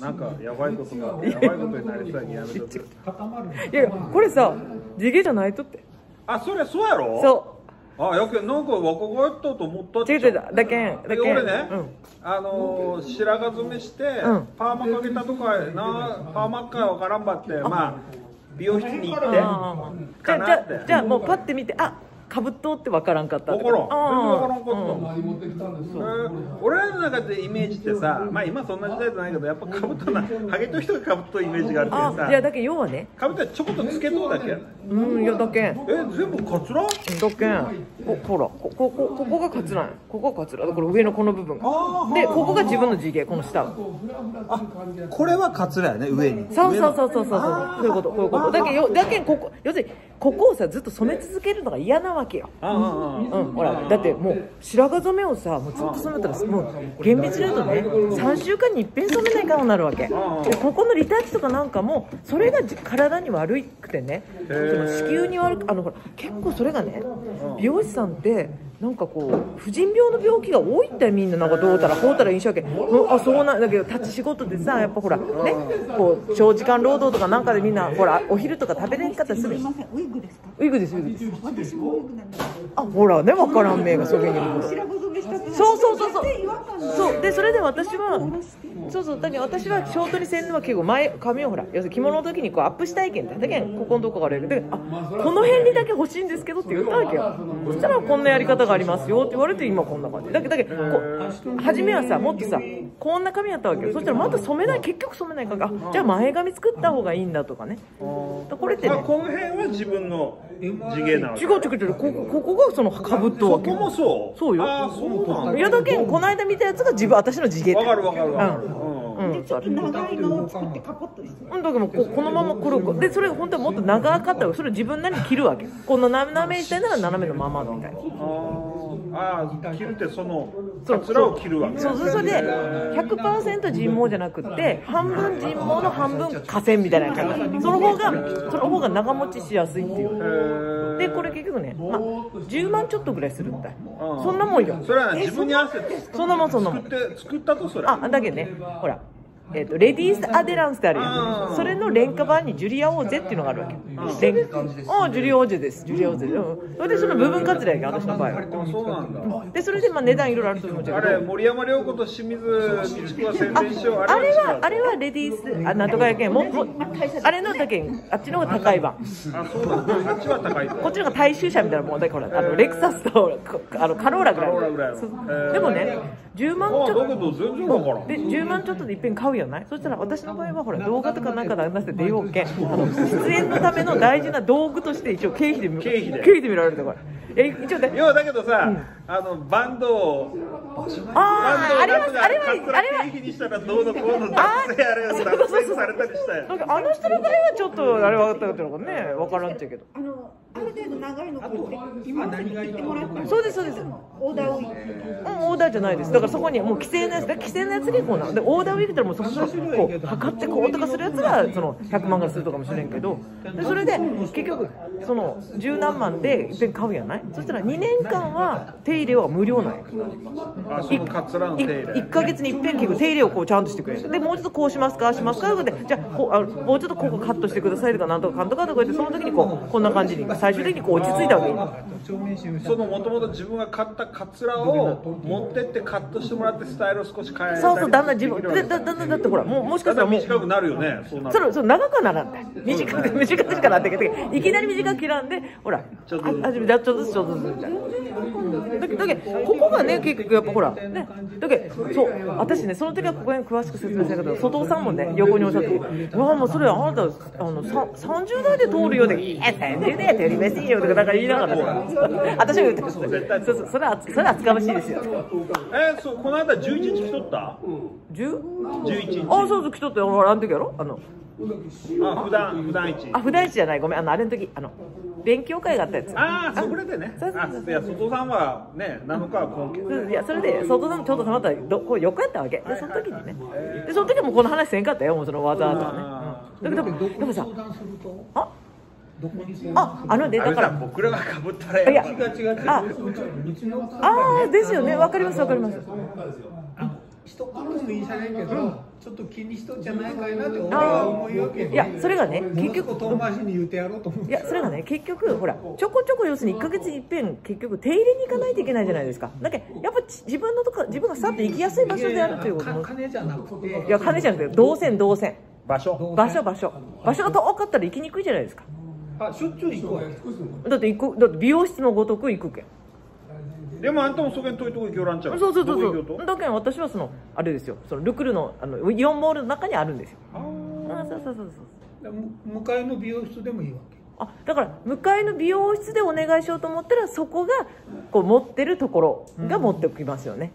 なんかやばいことがやばいことになりそうやけどやめとく。いやいやこれさ地毛じゃないとって。あそれそうやろ？そあやけんなんか若返ったと思ったっう違う違うだけんだけん。で俺ね、うん。あのー白髪染めして、うん。パーマかけたとかなパーマかわからんばってまあ美容室に行ってじゃあじゃじゃあもうパッて見てあかぶっとうってわからんかったって分からん。全然分からんかった、うん。何持ってきたん俺らの中でイメージってさ、まあ今そんな時代じゃないけど、やっぱかぶとな、ハゲと人がかぶっとイメージがあるけあどさ。いや、だけど要はね。かぶったらちょこっとつけとうだけ？やないうんいやだけん。え、全部カツラ？だけん。こほらこここここがカツラやん。ここがカツラ。だから上のこの部分が。あーでここが自分の地毛この下は。これはカツラやね、上に。そうそうそうそうそう。そうそういうこと？こういうこと？だけどよだけんここ要するにここをさずっと染め続けるのが嫌なわけよ。うん、ほらだってもう白髪染めをさもうずっと染めたらもう厳密に言うとね3週間に一遍染めないかんなるわけ。でここのリタッチとかなんかもそれがじ体に悪くてねその子宮に悪くあのほら結構それがね美容師さんってなんかこう婦人病の病気が多いってみんななんかどうたらこうたら印象やけあそうなんだけど立ち仕事でさやっぱほらねこう長時間労働とかなんかでみんなほらお昼とか食べれんかったりする。すみません、ウィッグですか？ウィグですウィグです。私もウィッグなんです。あほらね分からん目がそげに。そうそうそうそう。そう。でそれで私はそうそうだけど私はショートにせんのは結構前髪をほら要するに着物の時にこうアップしたいけんだけんここのとこからやるであこの辺にだけ欲しいんですけどって言ったわけよ。そしたらこんなやり方がありますよって言われて今こんな感じ。だけどだけどこう初めはさもっとさこんな髪やったわけよ。そしたらまた染めない。結局染めないか。らあじゃあ前髪作った方がいいんだとかね。これってまあ、ねこの辺は自分の地毛なわけ違う違う違う。ここここがそのかぶっとわけそこもそう。そうよ。ああ、そうなんだ。やだけんこの間見たやつが自分私の地毛わかるわかるわかる、うんうん。うん、そうあれ。長いのを作ってカポッとして。うんだけどここのままこれをでそれが本当はもっと長かったらそれを自分なりに切るわけ。この斜めみたいなら斜めのままみたいな。あー。あー切るってそのそう。カツラを切るわけ。そうそうそれで100%人毛じゃなくって半分人毛の半分河川みたいな感じ。その方がその方が長持ちしやすいっていう。でこれ結局ね、まあ、10万ちょっとぐらいするんだよそんなもんよ。それはね自分に合わせてそんなもんそんなもん。作って作ったとそれあだけどねほらえー、とレディース・アデランスってあるあーよそれの廉価版にジュリア・オーゼっていうのがあるわけ。廉ああジュリア・オーゼです。ジュリア・オーゼうん。それでその部分カツラやけん私の場合は。あそうなんだ。でそれでまあ値段いろいろあると思うん。けどれ森山良子と清水美智子は宣伝しよう。あれはあれははレディースあなんとかやけんももあれのだけんあっちの方が高い版あそうなんだ。あっちは高いこっちの方が大衆車みたいなもんだからあのレクサスとこあのカローラぐらい。でもね10万あちょっとで10万ちょっとでいっぺん買うやないそしたら私の場合はほら動画とかなんかで話して出ようけ んあの出演のための大事な道具として一応経費で見経費で。経費で見られるところ。え一応ね。要はだけどさ、あのバンドを。あああれはああれは経費にしたらどうのこうの男性あれをそう男性されたりしたよ。なんかあの人の場合はちょっとあれ分かったっていうのがね分からんっちゃうけど。あのある程度長いの切って今切ってもらったんそうですそうです。オーダーウィッグ。うん、オーダーじゃないです。だからそこにもう規制のやつで規制のやつにこうなでオーダーウィークったらもうそこからこう測ってこうとかするやつがその100万ぐらいするとかもしれんけど。でそれで結局その十何万で一遍買うやない？そしたら2年間は手入れは無料なんや。あそのカツラの手入れ。1か月に一遍結構手入れをこうちゃんとしてくれる。でもうちょっとこうしますかしますかでじゃあこうあのもうちょっとここカットしてくださいとかなんとかかんとかとか言ってその時にこうこんな感じに最終的にこう落ち着いたわけよ。そのもともと自分が買ったカツラを持ってってカットしてもらってスタイルを少し変えたりそうそうだんだん自分でできるわけだだんだんだってほらもうもしかだんだしたらもうん短くなるよねそうなるそ長くはならんだよ短く短くしかなってけどいきなり短く切らんでほらちょっと。ずつちょっとずつちょっとずつみたいなだけどだけどここがね結局やっぱほらね。だけどそう私ねその時はここに詳しく説明したけど外尾さんもね横におっしゃって「うわもうそれあなたあのさ30代で通るようでいや30代で通りませんよ」とかなんか言いながらさ。私が言ってました。そうそうそれはそれは厚かましいですよ。えー、そうこの間11日来とった？10 11日。あそうそう来とってほらあの時やろあのあ普段普段一あ、普段市じゃない、ごめん、あの、あれの時、あの、勉強会があったやつ。ああそこでね。そうそうそうあいや外さんはね7日は根拠そういや、それで、外さんちょうどたまたまど、こう横やったわけ。で、その時にね。で、その時はもうこの話せんかったよ、もうそのわざわざはね。うん、だけど、でもさ、あ、あ、あのね、あれだから、さ僕らがかぶったらいややっぱあ、あーですよね、わかります、わかります。しとくのもいいじゃないけど、ちょっと気にしとんじゃないかいなって俺は思うわけよいやそれがね結局遠回しに言うてやろうと思ういやそれがね結局ほらちょこちょこ要するに1か月いっぺん結局手入れに行かないといけないじゃないですか。だけどやっぱち自分のとこ自分がさっと行きやすい場所であるということ金じゃなくて。いや金じゃなくて動線動線。場所。場所場所。場所が遠かったら行きにくいじゃないですか。あしょっちゅう行くわけだって行くだって美容室のごとく行くけんでもあんたもそげん遠いとこ行きおらんちゃう？そうそうそうそう。だけど私はそのあれですよ。そのルクルのあのイオンモールの中にあるんですよ。ああそうそうそうそう。む向かいの美容室でもいいわけ？あだから向かいの美容室でお願いしようと思ったらそこがこう持ってるところが持っておきますよね、